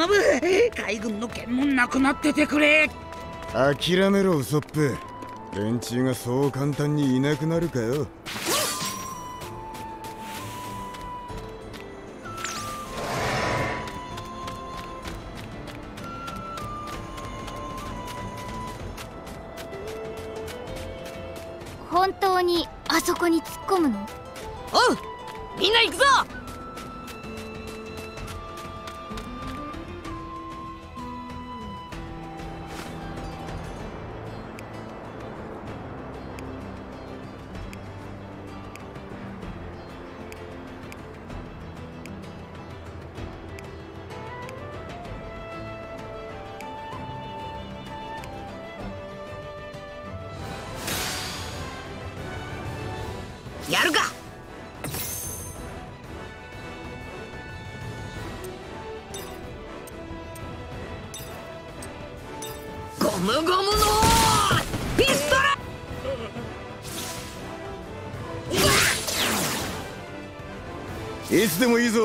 頼む。海軍の剣もなくなっててくれ。諦めろウソップ。連中がそう簡単にいなくなるかよ。やるかいつでもいいぞ。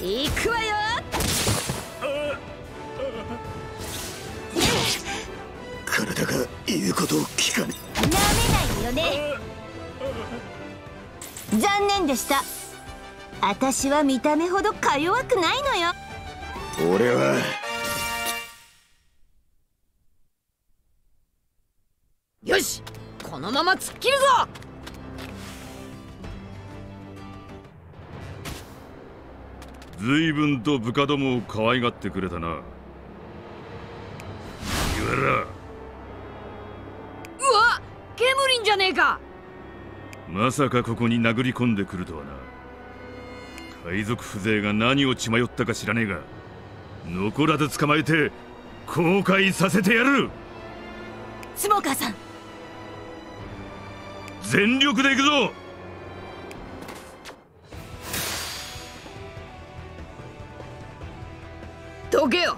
行くわよ。体が言うことを聞かね。なめないよね。残念でした。私は見た目ほどか弱くないのよ。俺は。よし。このまま突っ切るぞ随分と部下どもを可愛がってくれたな。う岩わケムリンじゃねえか。まさかここに殴り込んでくるとはな。海賊風情が何を血迷ったか知らねえが残らず捕まえて後悔させてやる。スモーカーさん。全力で行くぞどけよ。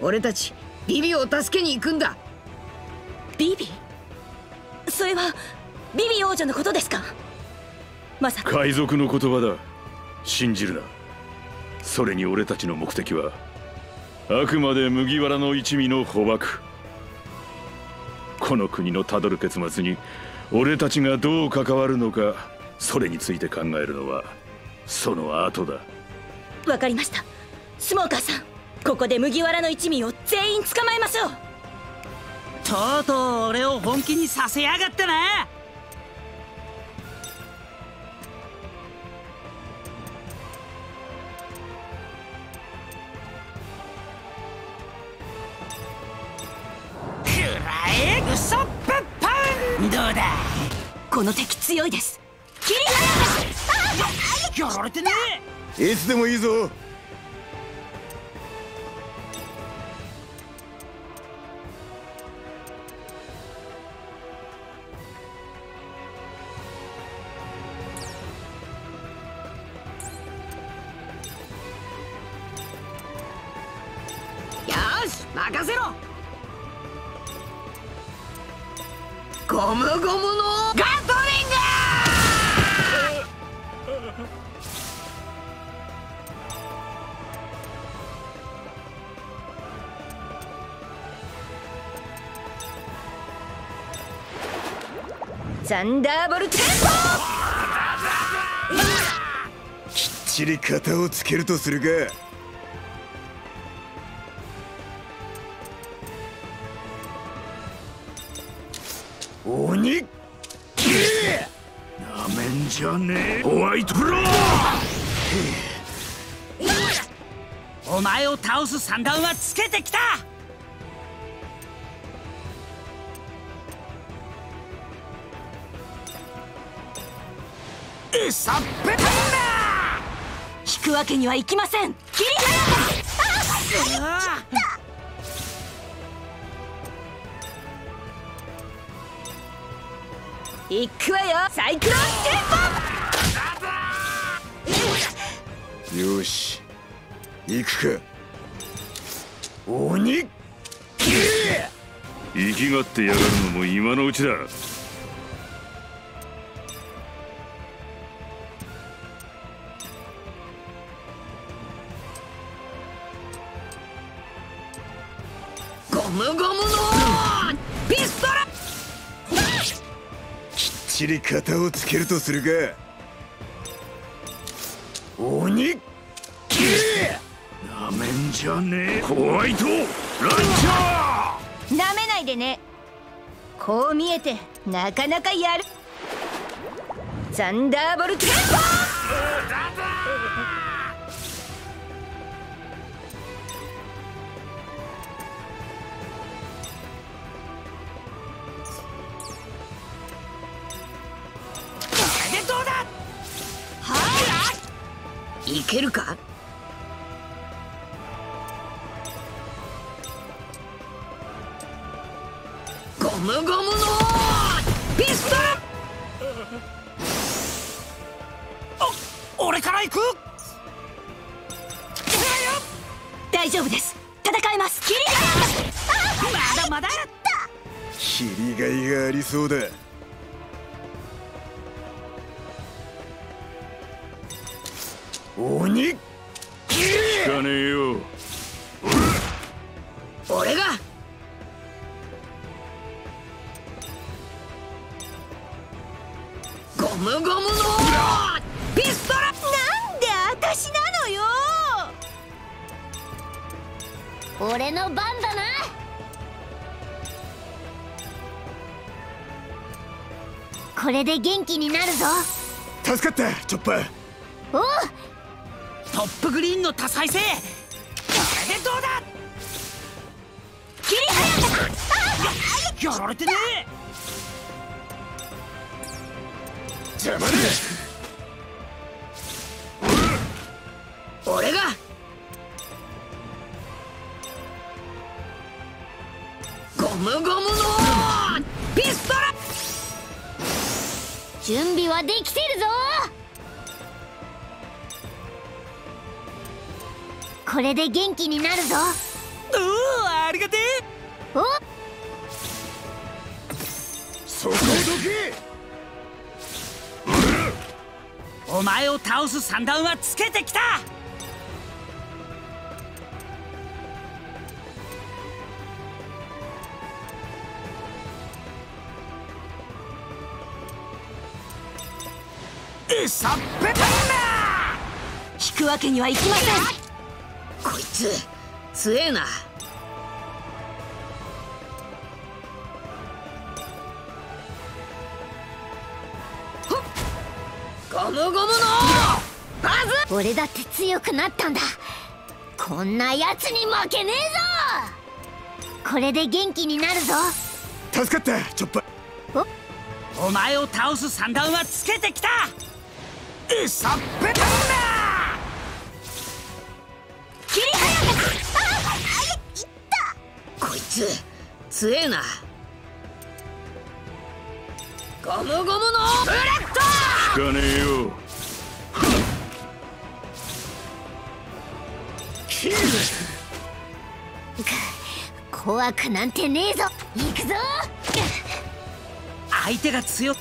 俺たちビビを助けに行くんだ。ビビ？それはビビ王女のことですか？まさか。海賊の言葉だ。信じるな。それに俺たちの目的はあくまで麦わらの一味の捕獲。この国のたどる結末に俺たちがどう関わるのかそれについて考えるのはその後だ。わかりました。スモーカーさんここで麦わらの一味を全員捕まえましょう。とうとう俺を本気にさせやがったな。どうだ？この敵強いです。切り替やられてねいつでもいいぞザンダーボルテンきっちり型をつけるとするか。鬼なめんじゃねえ。ホワイトローお前を倒す三段はつけてきたわけにはいきません切りあ行くわよサイクロンテンポよし行くか鬼生きがってやがるのも今のうちだ。り型をつけるとするか鬼なめんじゃねえ。ホワイトランチャなめないでね。こう見えてなかなかやる。ザンダーボルテンこけるか？ゴムゴムのピストル！お俺から行く？大丈夫です。戦えます。切りまだまだ切りがいがありそうだ鬼聞かねえよ。俺が。ゴムゴムのピストル。なんで私なのよ。俺の番だな。これで元気になるぞ。助かったチョッパー。おうトップグリーンの多彩性。これでどうだ？切りやられてね。邪魔だ。俺が。ゴムゴムのピストル。準備はできてるぞこれで元気になるぞ。うわありがておそこどけえ。お前を倒す三段はつけてきた。うさっぺたんだ。引くわけにはいきませんこいつ強えな。ゴムゴムのバズ！俺だって強くなったんだ。こんなやつに負けねえぞ！これで元気になるぞ。助かったチョッパーお前を倒す算段はつけてきた！ウソップだつ強えな。ゴムゴムのブレッかねえよ怖くなんてねえぞ。行くぞ。相手が強っ。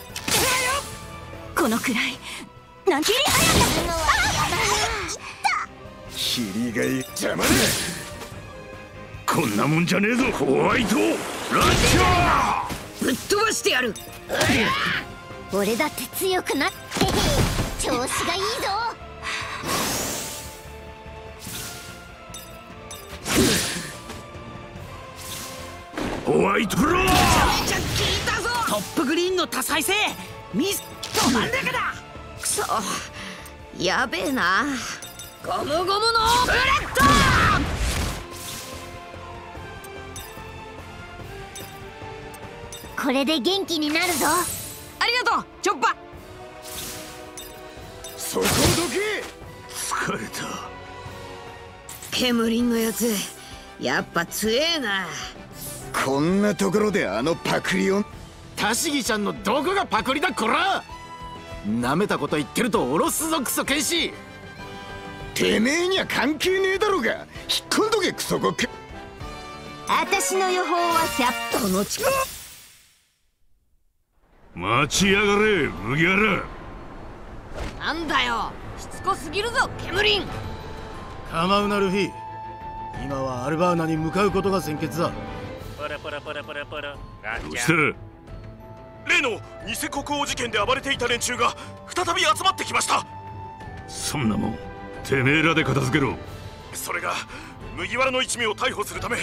このくらい。なん切り霧がい邪魔だこんなもんじゃねえぞホワイト!ランチャー!ぶっ飛ばしてやる!俺だって強くなって調子がいいぞ。ホワイトブロ!ーじゃ聞いたぞ!トップグリーンの多彩性!ミスど真ん中だくそ!やべえな!ゴムゴムのブレッドこれで元気になるぞ。ありがとうチョッパ。そこどけ。疲れた。ケムリンのやつやっぱ強えな。こんなところであのパクリを。タシギちゃんのどこがパクリだこら。なめたこと言ってるとおろすぞクソ剣士てめえには関係ねえだろうが。引っ込んどけクソゴック私の予報は100この力待ちやがれ麦わら。なんだよしつこすぎるぞケムリン構うなルフィ今はアルバーナに向かうことが先決だ。どうした？例の偽国王事件で暴れていた連中が再び集まってきました。そんなもんてめえらで片付けろ。それが麦わらの一味を逮捕するため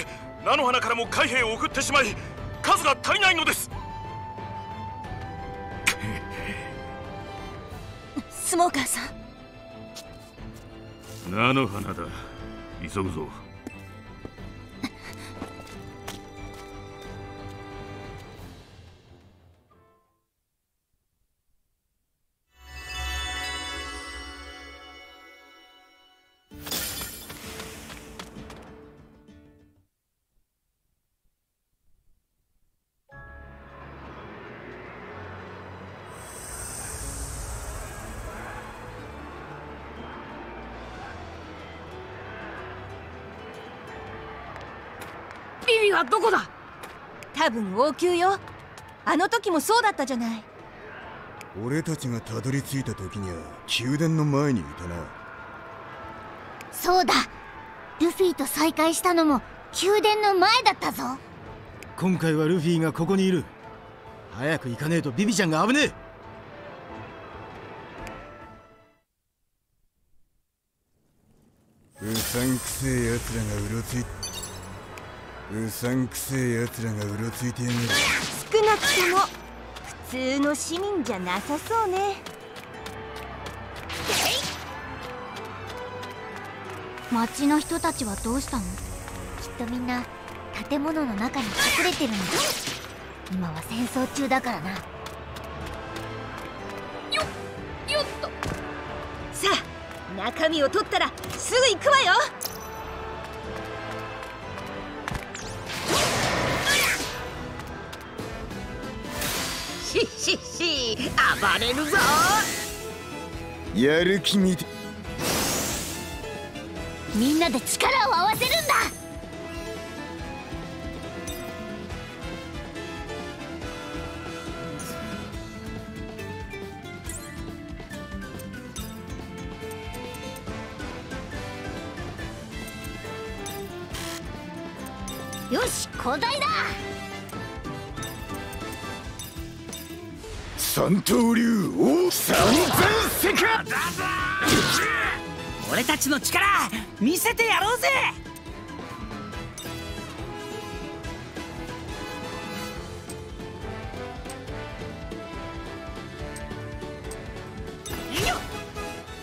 菜の花からも海兵を送ってしまい数が足りないのですスモーカーさん。菜の花だ。急ぐぞ。はどこだ？多分王宮よ。あの時もそうだったじゃない。俺たちがたどり着いた時には宮殿の前にいたな。そうだ。ルフィと再会したのも宮殿の前だったぞ。今回はルフィがここにいる。早く行かねえとビビちゃんが危ねえ。うさんくせえ奴らがうろついうさんくせえ奴らがうろついてやがる。少なくとも普通の市民じゃなさそうね。町の人たちはどうしたの？きっとみんな建物の中に隠れてるんだ今は戦争中だからな。さあ中身を取ったらすぐ行くわよ暴れるぞ。やる気見て。みんなで力を合わせる三刀流王三千世界俺たちの力見せてやろうぜ。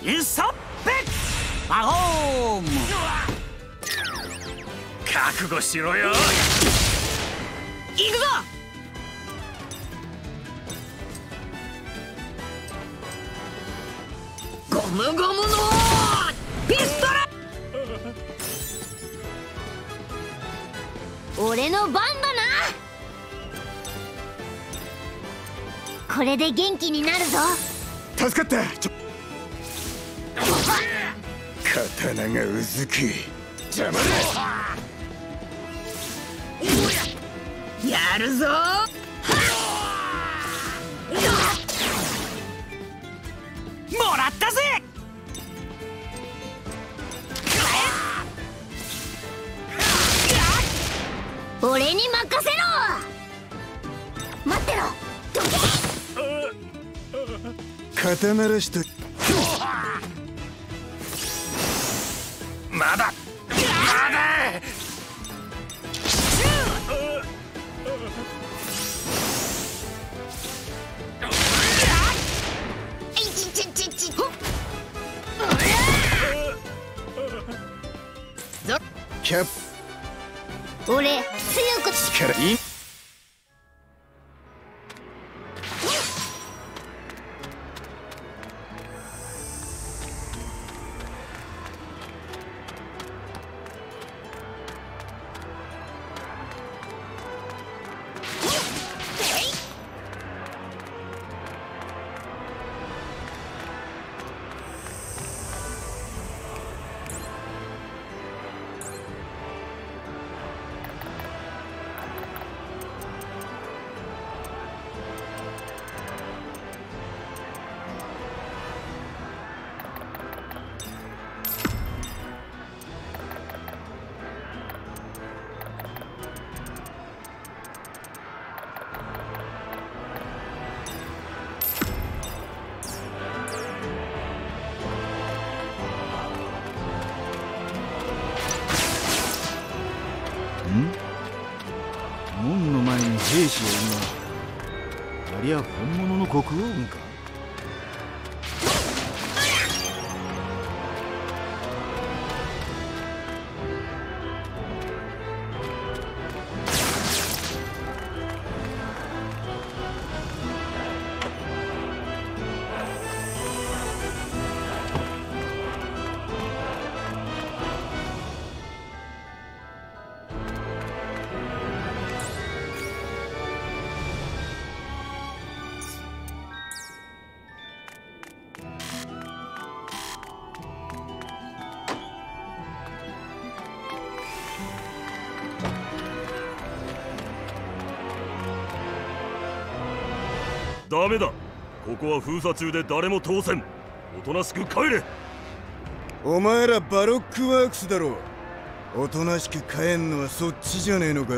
ユソップパーム覚悟しろよ。行くぞれで元気になるぞ。助かった。ちょ。刀がうずき邪魔だ。やるぞ。もらったぜ。俺に任せろ肩慣らしとまだ。まだ。キャッ俺強く力いい？兵士がいるなありゃ本物の国王軍封鎖中で誰も通せん。おとなしく帰れ。お前らバロックワークスだろ。おとなしく帰んのはそっちじゃねえのか？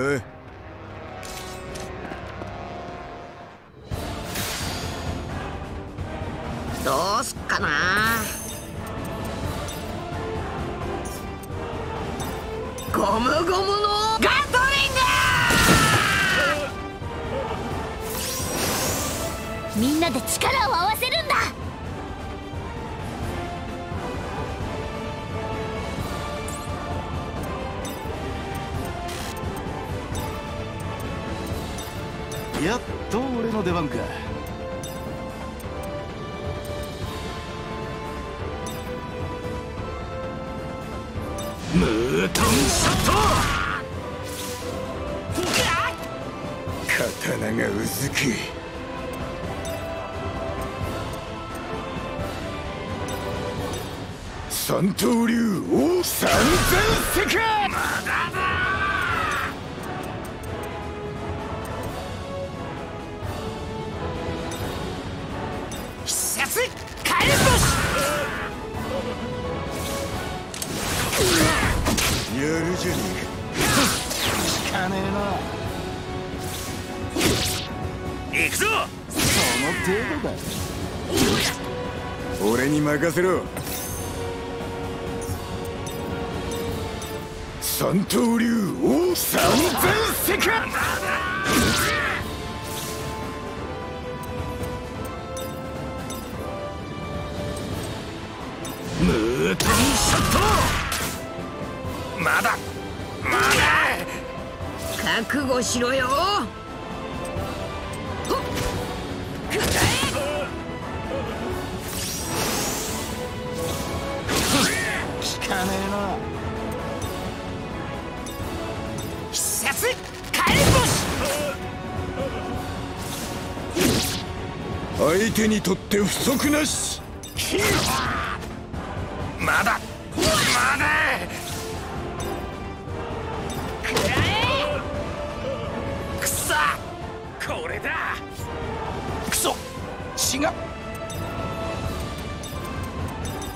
刀がうずき三刀流王三千世界。必殺カエルやるじゃね聞かねえな行くぞ。その程度だ俺に任せろ。三刀流王三千世界。ムートンショット。まだまだ。覚悟しろよ相手にとって不足なし。まだ。まだ。くそ。これだ。クソ違う。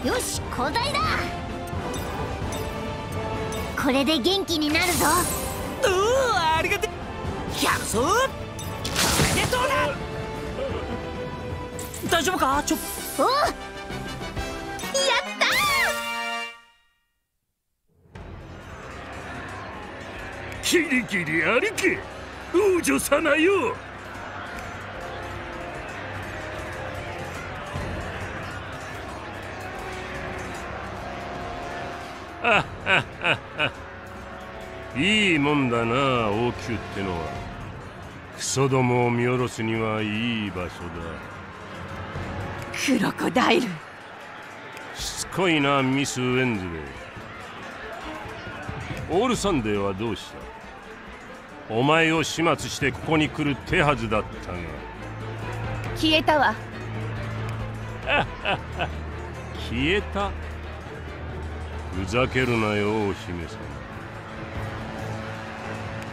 よし交代だ。これで元気になるぞ。うわありがて。やるぞ。これでどうだ大丈夫か？ちょ。おやったキリキリありけ王女さなよ。いいもんだな王宮ってのは。クソどもを見下ろすにはいい場所だクロコダイルしつこいなミス・ウェンズデーオールサンデーはどうした？お前を始末してここに来る手はずだったが。消えたわ。消えた？ふざけるなよお姫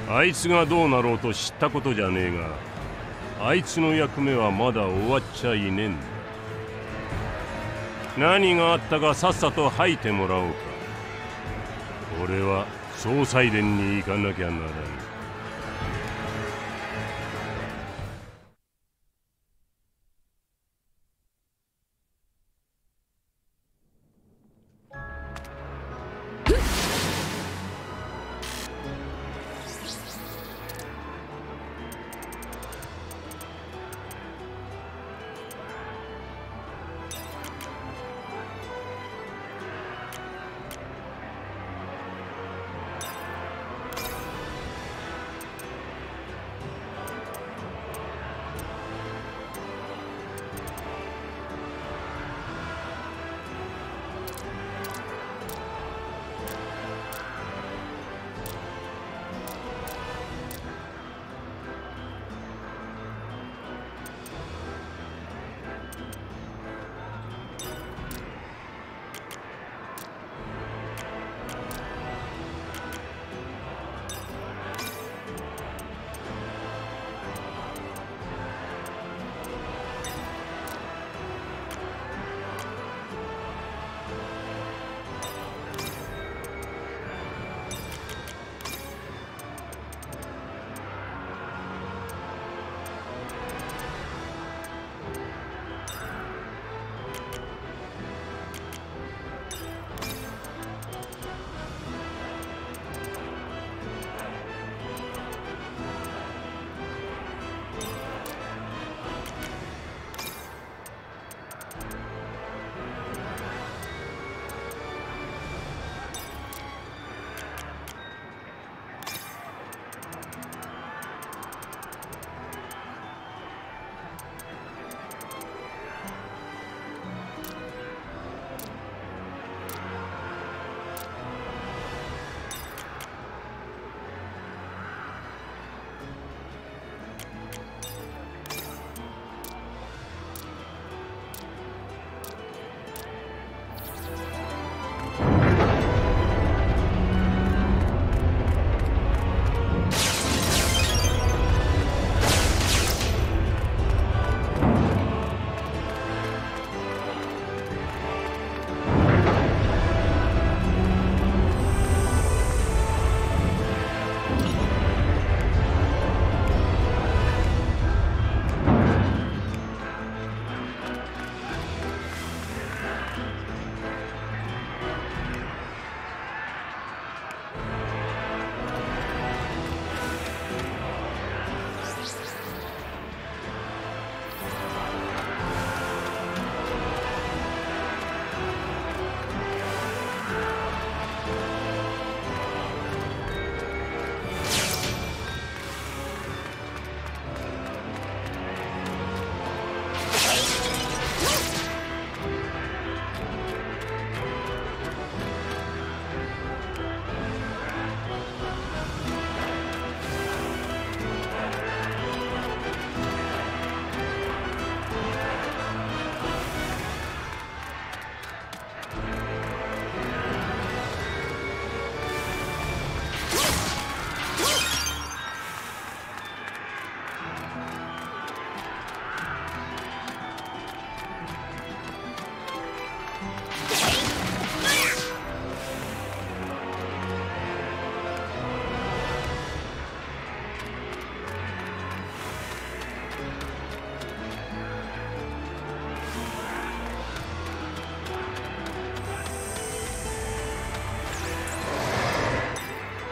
様。あいつがどうなろうと知ったことじゃねえがあいつの役目はまだ終わっちゃいねえんだ何があったかさっさと吐いてもらおうか。俺は総裁殿に行かなきゃならん。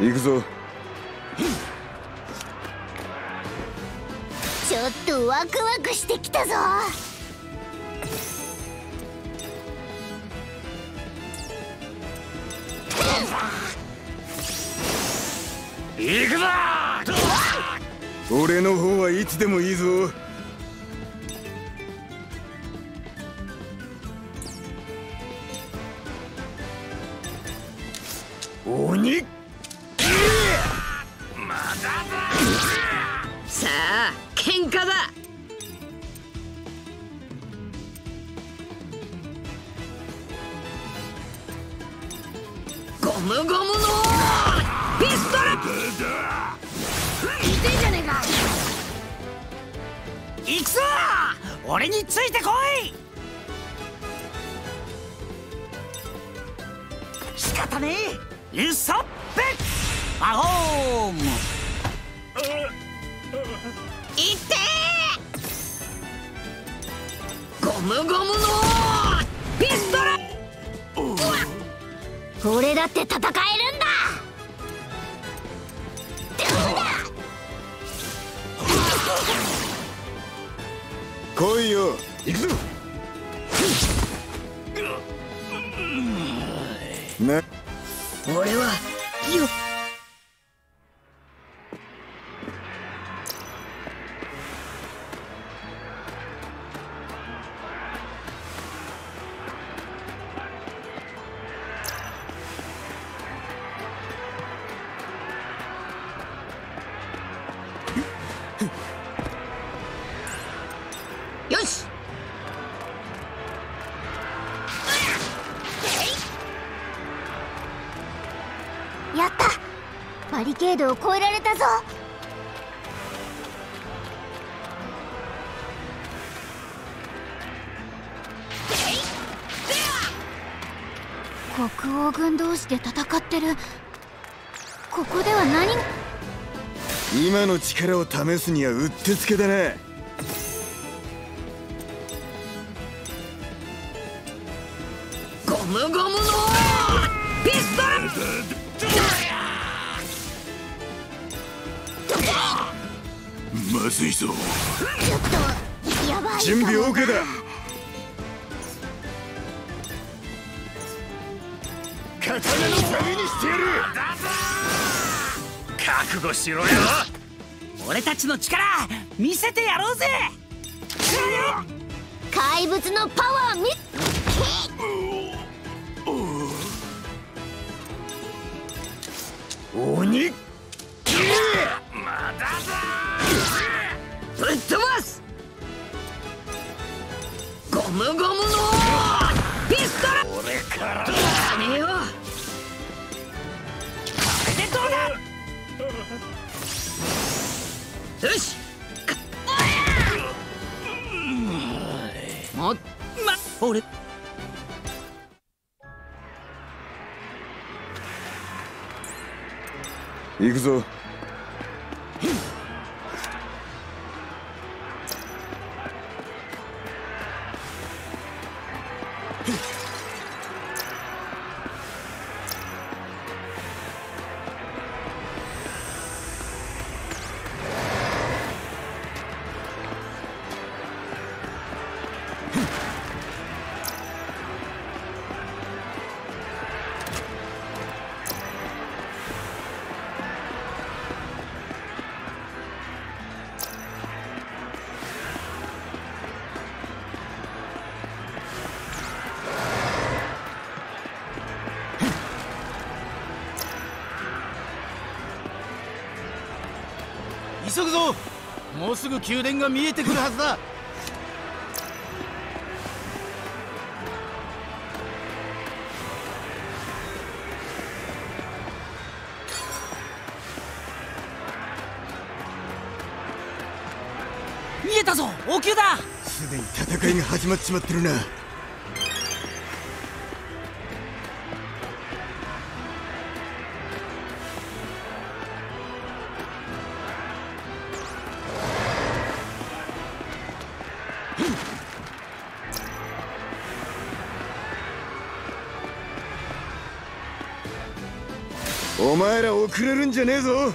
行くぞ。ちょっとワクワクしてきたぞ。行くぞ。俺の方はいつでもいいぞバリケードを越えられたぞ。国王軍同士で戦ってる。ここでは何？が今の力を試すにはうってつけだな。ルまずいぞやばい準備 OK だ。にしてやる。覚悟しろよ。俺たちの力見せてやろうぜ。怪物のパワー見鬼 Hmph! 急ぐぞ。もうすぐ宮殿が見えてくるはずだ。見えたぞ。王宮だ。すでに戦いが始まっちまってるな前ら遅れるんじゃねえぞ。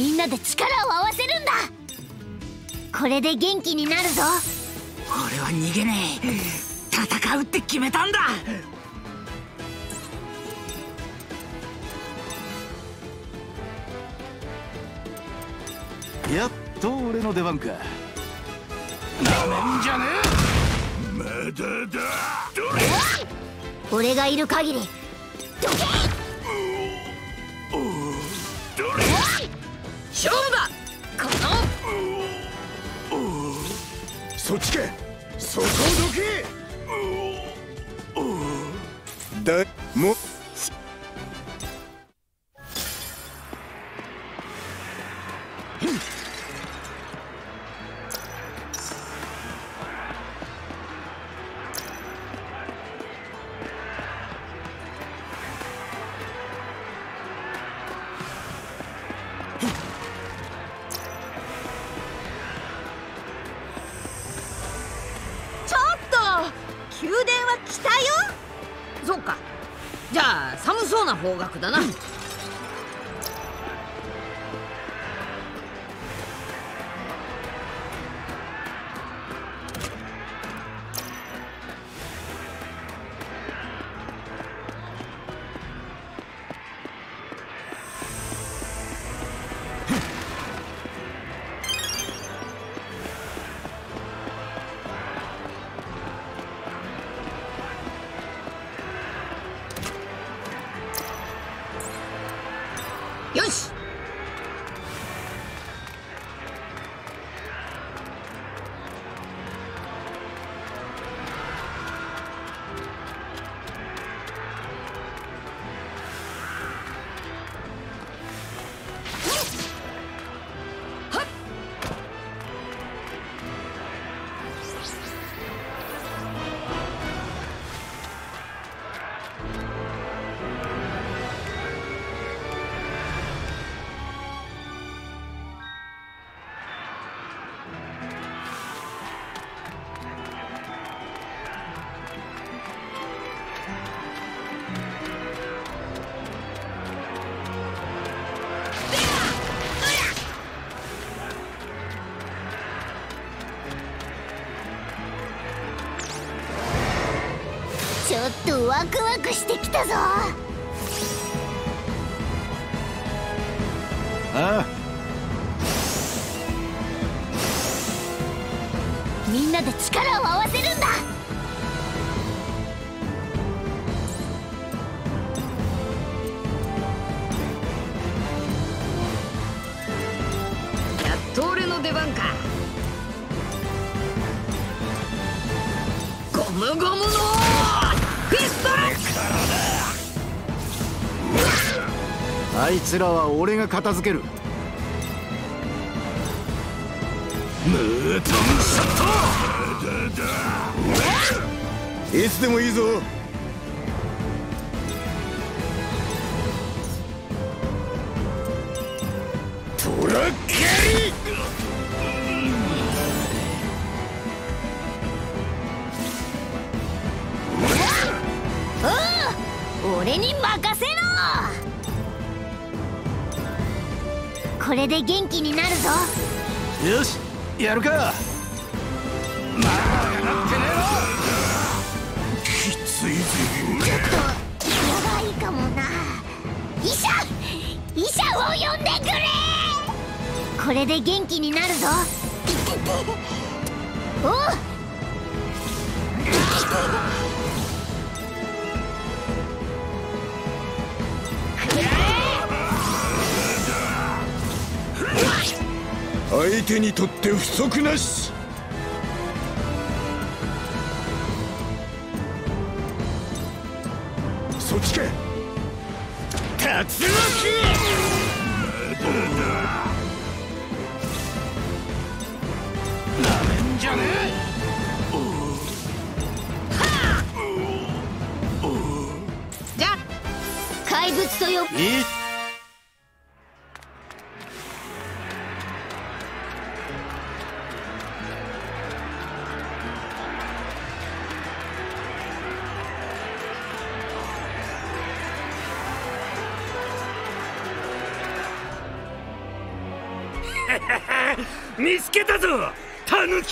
みんなで力を合わせるんだ。これで元気になるぞ。俺は逃げねえ。戦うって決めたんだ。やっと俺の出番か。なめんじゃねまだだ。俺がいる限りどけつけそこをどけ。だもよしワクワクしてきたぞ。つらは俺が片付ける。ムートンショットいつでもいいぞ。トラッケおう俺に任せこれで元気になるぞ。よしやるか。きついぜ。ちょっとやばいかもな。医者医者を呼んでくれ。これで元気になるぞ。お う相手にとって不足なし。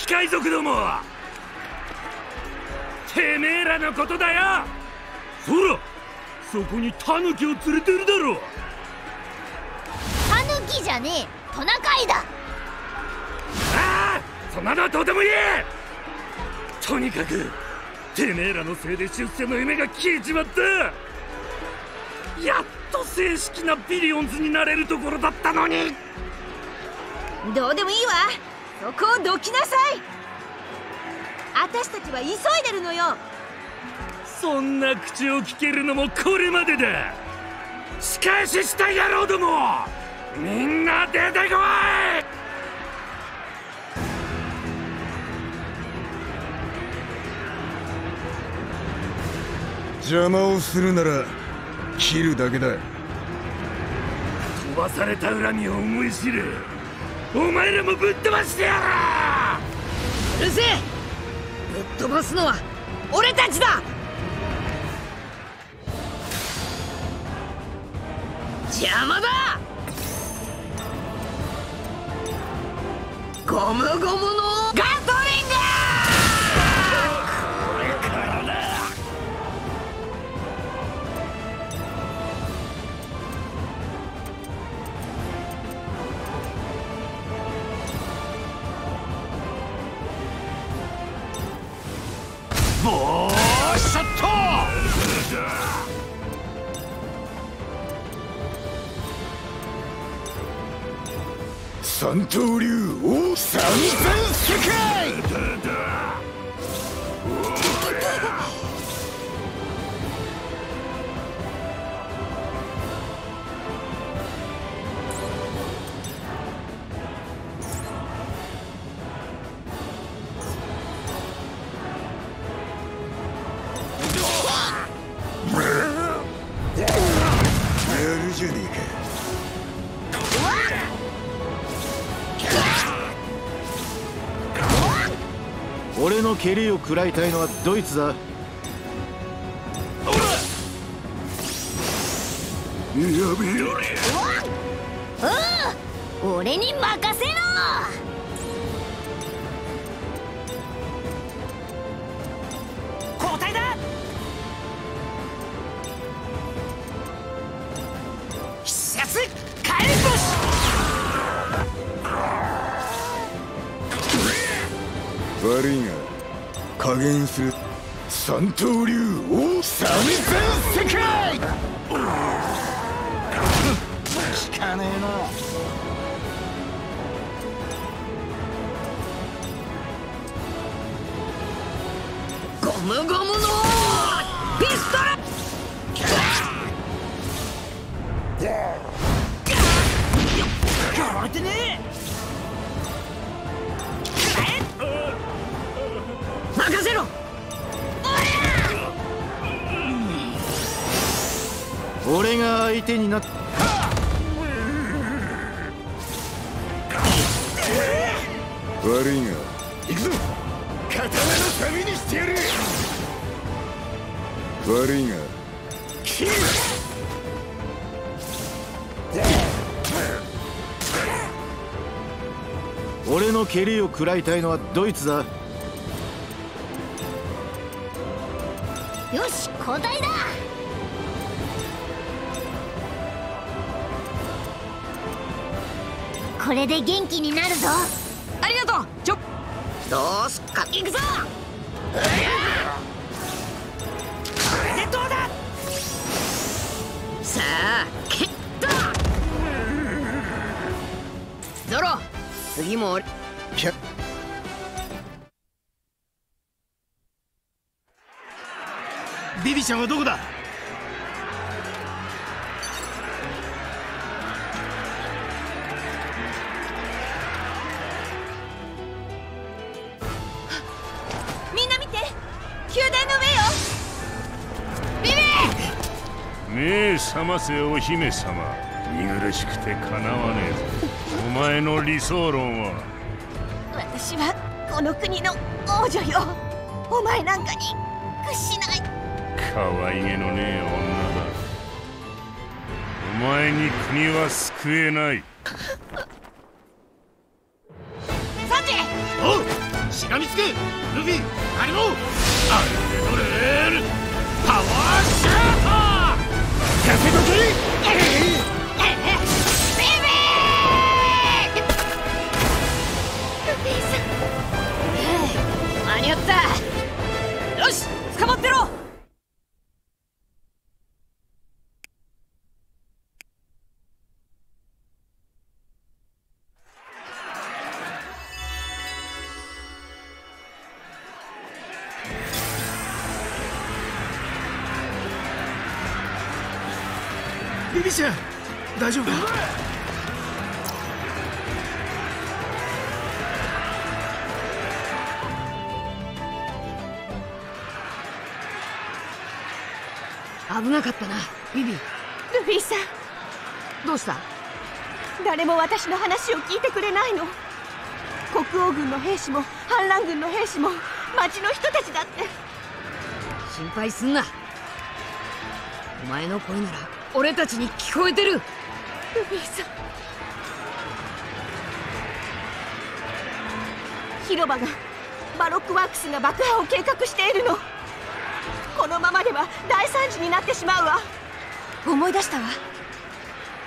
海賊どもてめえらのことだよ。そらそこにタヌキを連れてるだろ。タヌキじゃねえ。トナカイだ。ああそんなのはどうでもいい。とにかくてめえらのせいで出世の夢が消えちまった。やっと正式なビリオンズになれるところだったのに。どうでもいいわそこをどきなさい。私たちは急いでるのよ。そんな口を聞けるのもこれまでだ。仕返しした野郎どもみんな出てこい。邪魔をするなら切るだけだ。飛ばされた恨みを思い知るお前らもぶっ飛ばしてやうるせえ。ぶっ飛ばすのは俺たちだ。邪魔だ。ゴムゴムのガンボーショット！三刀流王三千世界！蹴りを食らいたいのはドイツだ。やべえうん。俺に任する。三刀流王三千世界。効かねえな。俺の蹴りを食らいたいのはドイツだ。よし交代だ。これで元気になるぞ。ありがとう。ちょどうすっか。行くぞ。でどうださあ次も俺ビビちゃんはどこだ？みんな見て。宮殿の上よ。ビビ目覚ませお姫様。苦しくてかなわねえぞお前の理想論は私はこの国の王女よ。お前なんかに屈しない。可愛げのねえ女だ。お前に国は救えない。サンジおうしがみつけルフィアリモアルデドレー。ルパワーシャートやせとけ間に合った。よし捕まってろ。ビビちゃん大丈夫か？危なかったなビビ。ルフィさん。どうした？誰も私の話を聞いてくれないの。国王軍の兵士も反乱軍の兵士も町の人たちだって。心配すんな。お前の声なら俺たちに聞こえてる。ルフィさん。広場がバロックワークスが爆破を計画しているの。このままでは大惨事になってしまうわ。思い出したわ。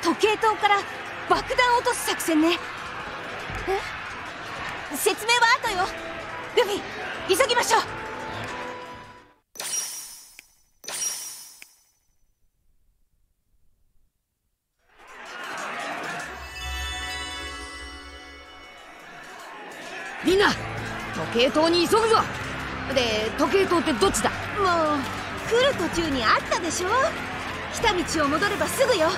時計塔から爆弾を落とす作戦ね。え？説明は後よ。ルフィ急ぎましょう。みんな時計塔に急ぐぞ。で時計塔ってどっちだ？もう来る途中にあったでしょ？来た道を戻ればすぐよ。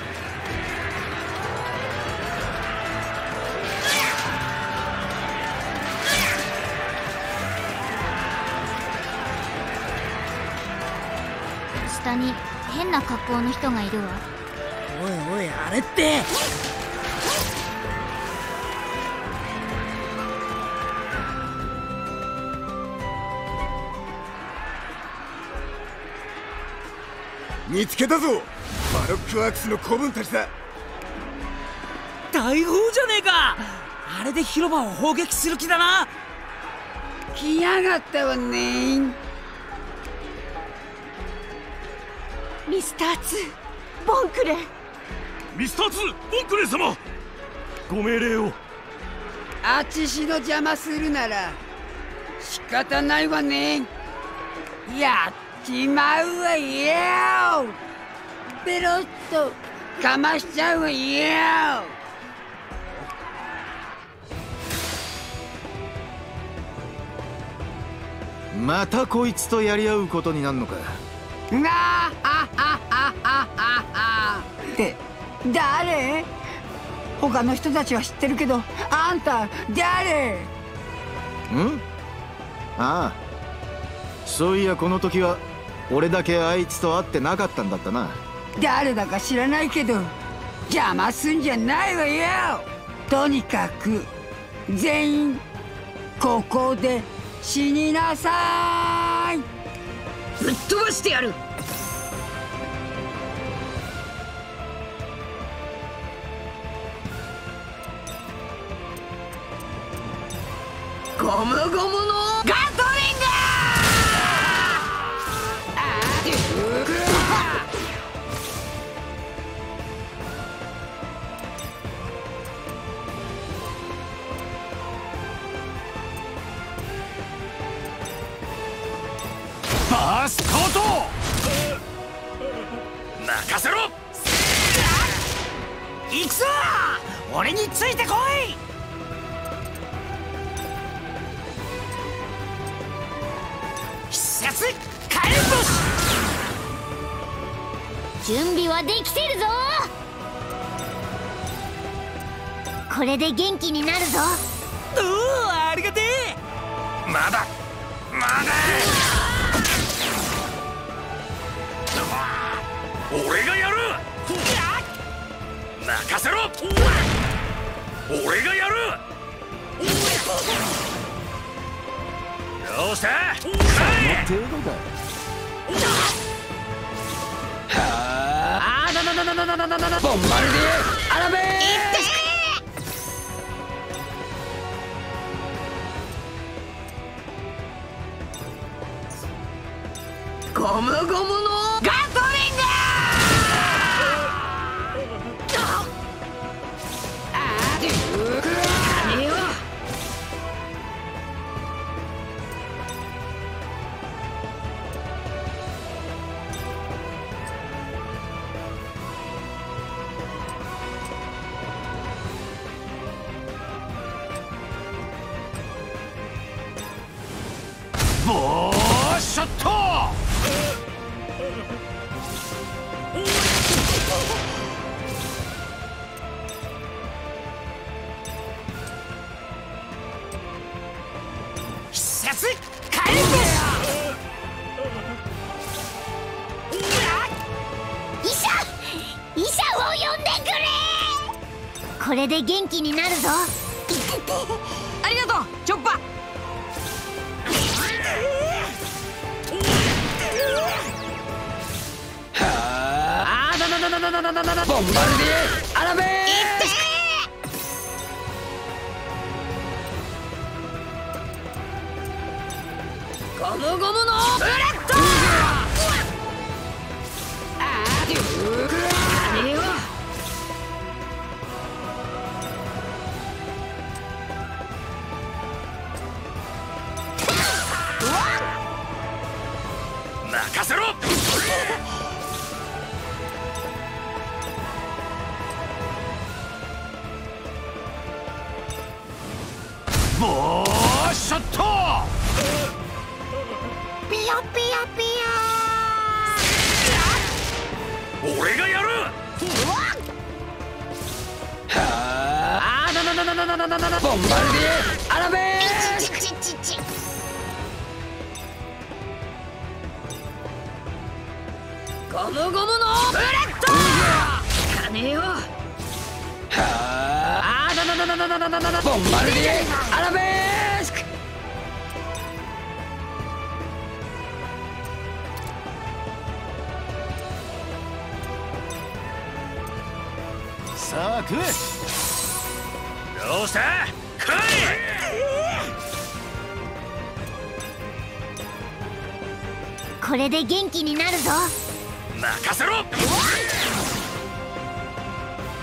下に変な格好の人がいるわ。おいおいあれって見つけたぞ。バロックワークスの子分たちだ。大砲じゃねえか。あれで広場を砲撃する気だな。来やがったわねミスター2ボンクレー。ミスター2ボンクレー様。ご命令を。あちしの邪魔するなら仕方ないわねやっちまうわよ。ペロッとかましちゃうわよ。またこいつとやり合うことになるのか。がはははははって誰？他の人たちは知ってるけどあんた誰？ん？ああ。そういやこの時は俺だけあいつと会ってなかったんだったな。誰だか知らないけど邪魔すんじゃないわよ。とにかく全員ここで死になさい。ぶっ飛ばしてやる。ゴムゴムのガバーストート任せろ。行くぞ。俺についてこい。必殺火炎星準備はできてるぞ。これで元気になるぞ。おおありがてえ。まだまだ俺がやる！任せろ！俺がやる！どうしたその程度だあーななななななななななボンバルディアラベーゴムゴムの医者医者を呼んでくれ。これで元気になるぞ。ありがとうチョッパボンバルディアラベゴムゴムの 말리! これで元気になるぞ。い任せろ！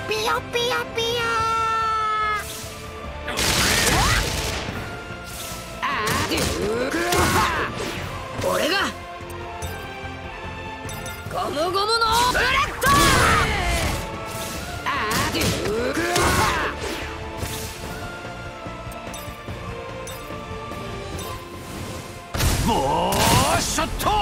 ピヨピヨピヨあー。デューク俺がゴムゴムのブレッーデュークボーショット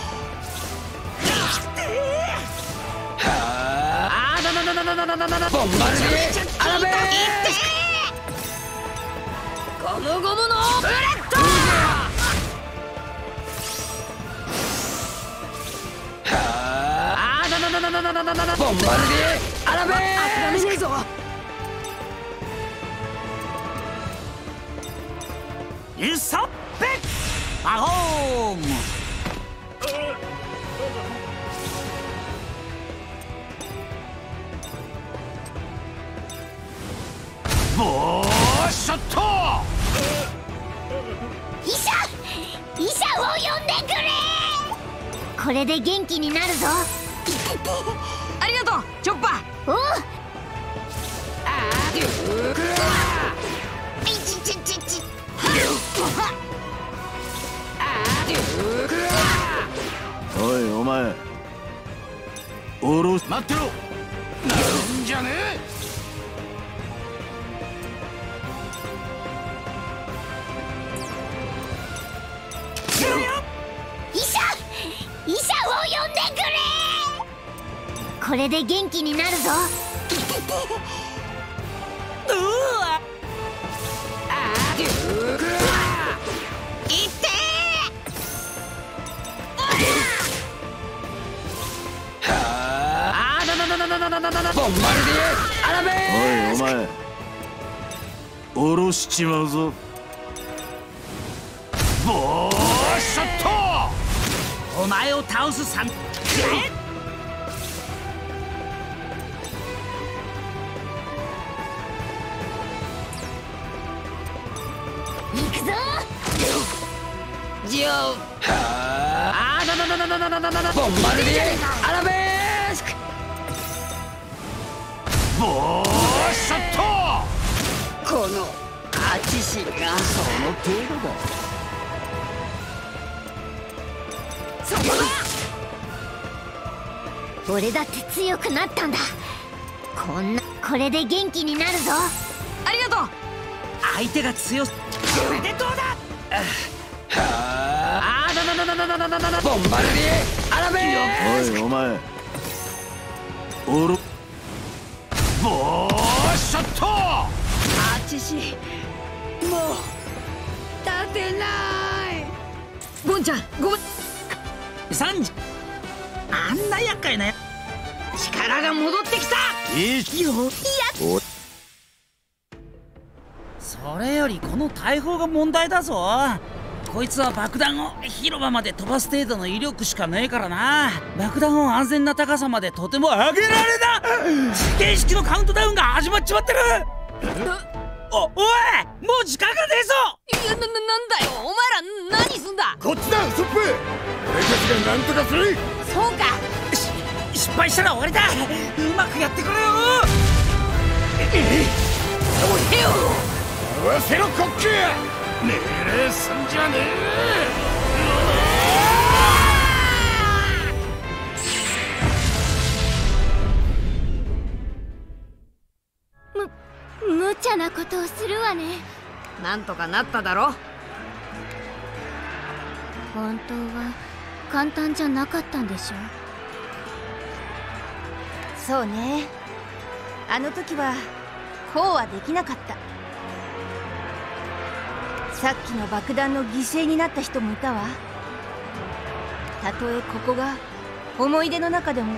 ボンバルデアラベゴムゴムのブレッボンバルデアラベ諦めぞアホームボーショット医者医者を呼んでくれ！これで元気になるぞ。ありがとうチョッパおう。おいお前おろす待ってろ。なんじゃね？えこれで元気になるぞ。お前まうぞ。ボおを倒すさん。ジオあ。だだだだだだだだだボンバルディアラベスク。ボーショット！このアチシがその程度だ。そこだ！俺だって強くなったんだ。こんなこれで元気になるぞ。ありがとう。相手が強すでとうだ？ボンバルディアラベスおいお前おろボーショットアチシもう立てないボンちゃんごめんサンジあんな厄介なや力が戻ってきたいいよおそれよりこの大砲が問題だぞこいつは爆弾を広場まで飛ばす程度の威力しかねえからな。爆弾を安全な高さまでとても上げられな。形式のカウントダウンが始まっちまってる。おおいもう時間がねえぞ。いやなななんだよ。お前ら何すんだ？こっちだウソップ。俺たちが何とかする。そうか。し失敗したら終わりだ。うまくやってくれよ。合わせろコック命令すんじゃねむ無茶なことをするわね。なんとかなっただろ。本当は簡単じゃなかったんでしょ。そうね。あの時はこうはできなかったさっきの爆弾の犠牲になった人もいたわ。たとえここが思い出の中でも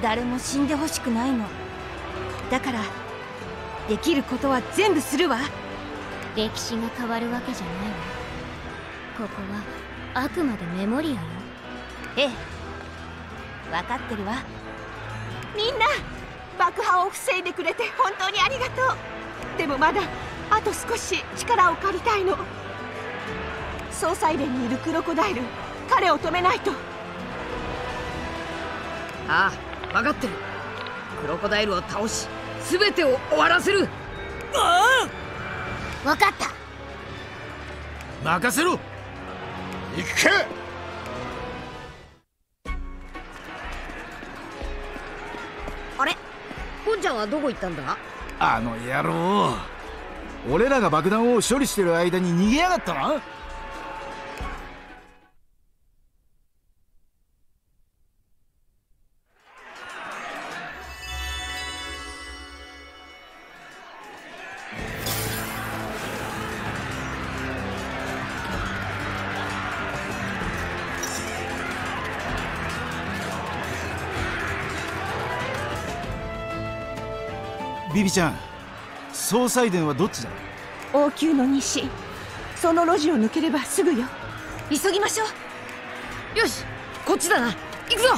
誰も死んでほしくないの。だからできることは全部するわ。歴史が変わるわけじゃないわ。ここはあくまでメモリアよ。ええ。分かってるわ。みんな爆破を防いでくれて本当にありがとう。でもまだあと少し力を借りたいの。総裁連にいるクロコダイル彼を止めないと。ああ分かってる。クロコダイルを倒し全てを終わらせる。分かった。任せろ。行くかあれ？ポンちゃんはどこ行ったんだ？あの野郎俺らが爆弾を処理してる間に逃げやがったな。ビビちゃん。総裁殿はどっちだ？王宮の西その路地を抜ければすぐよ。急ぎましょう。よしこっちだな。行くぞ。